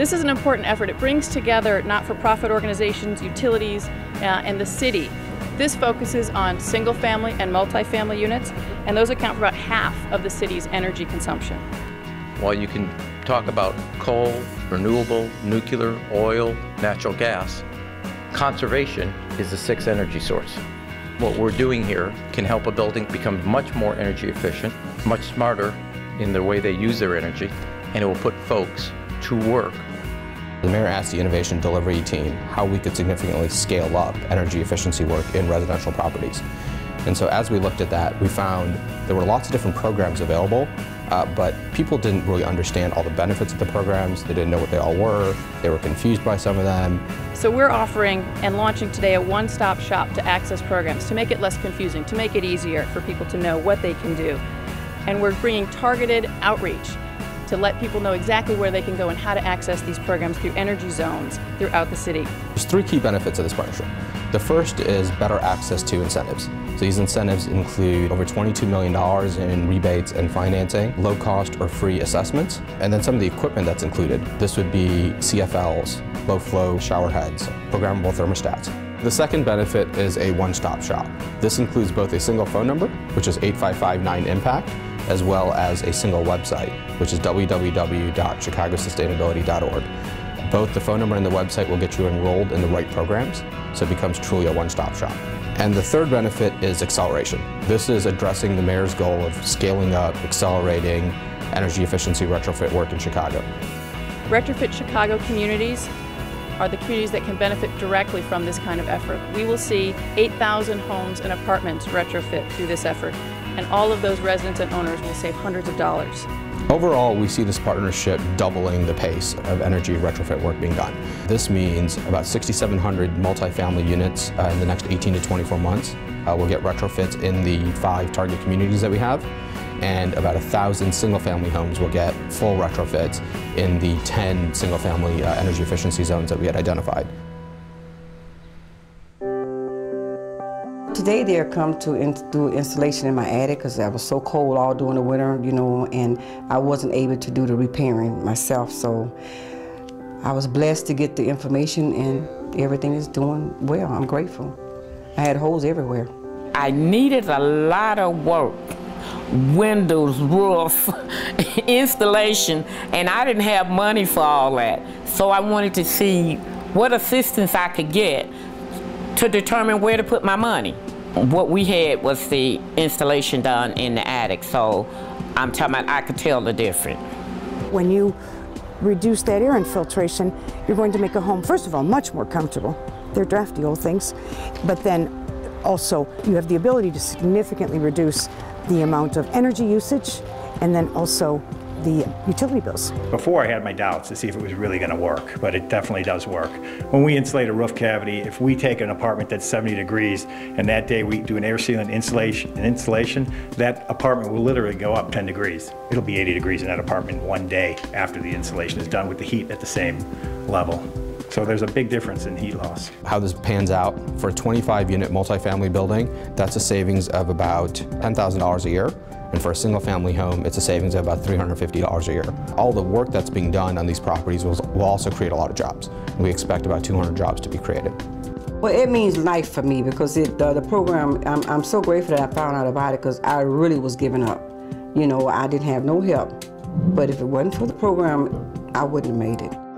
This is an important effort. It brings together not-for-profit organizations, utilities, uh, and the city. This focuses on single-family and multi-family units, and those account for about half of the city's energy consumption. While you can talk about coal, renewable, nuclear, oil, natural gas, conservation is the sixth energy source. What we're doing here can help a building become much more energy efficient, much smarter in the way they use their energy, and it will put folks to work the mayor asked the Innovation Delivery team how we could significantly scale up energy efficiency work in residential properties. And so as we looked at that, we found there were lots of different programs available, uh, but people didn't really understand all the benefits of the programs. They didn't know what they all were. They were confused by some of them. So we're offering and launching today a one-stop shop to access programs, to make it less confusing, to make it easier for people to know what they can do. And we're bringing targeted outreach to let people know exactly where they can go and how to access these programs through energy zones throughout the city. There's three key benefits of this partnership. The first is better access to incentives. So these incentives include over $22 million in rebates and financing, low cost or free assessments, and then some of the equipment that's included. This would be CFLs, low flow shower heads, programmable thermostats. The second benefit is a one-stop shop. This includes both a single phone number, which is 855-9-IMPACT, as well as a single website, which is www.chicagosustainability.org. Both the phone number and the website will get you enrolled in the right programs, so it becomes truly a one-stop shop. And the third benefit is acceleration. This is addressing the mayor's goal of scaling up, accelerating energy efficiency retrofit work in Chicago. Retrofit Chicago communities are the communities that can benefit directly from this kind of effort. We will see 8,000 homes and apartments retrofit through this effort, and all of those residents and owners will save hundreds of dollars. Overall, we see this partnership doubling the pace of energy retrofit work being done. This means about 6,700 multifamily units uh, in the next 18 to 24 months uh, will get retrofits in the five target communities that we have and about thousand single-family homes will get full retrofits in the 10 single-family uh, energy efficiency zones that we had identified. Today they come to in, do installation in my attic because I was so cold all during the winter, you know, and I wasn't able to do the repairing myself. So I was blessed to get the information and everything is doing well. I'm grateful. I had holes everywhere. I needed a lot of work windows, roof, installation, and I didn't have money for all that. So I wanted to see what assistance I could get to determine where to put my money. What we had was the installation done in the attic, so I'm talking about I could tell the difference. When you reduce that air infiltration, you're going to make a home, first of all, much more comfortable. They're drafty old things, but then also you have the ability to significantly reduce the amount of energy usage, and then also the utility bills. Before I had my doubts to see if it was really going to work, but it definitely does work. When we insulate a roof cavity, if we take an apartment that's 70 degrees and that day we do an air sealant insulation, an installation, that apartment will literally go up 10 degrees. It'll be 80 degrees in that apartment one day after the insulation is done with the heat at the same level. So there's a big difference in heat loss. How this pans out, for a 25 unit multifamily building, that's a savings of about $10,000 a year. And for a single family home, it's a savings of about $350 a year. All the work that's being done on these properties will, will also create a lot of jobs. We expect about 200 jobs to be created. Well, it means life for me because it, uh, the program, I'm, I'm so grateful that I found out about it because I really was giving up. You know, I didn't have no help. But if it wasn't for the program, I wouldn't have made it.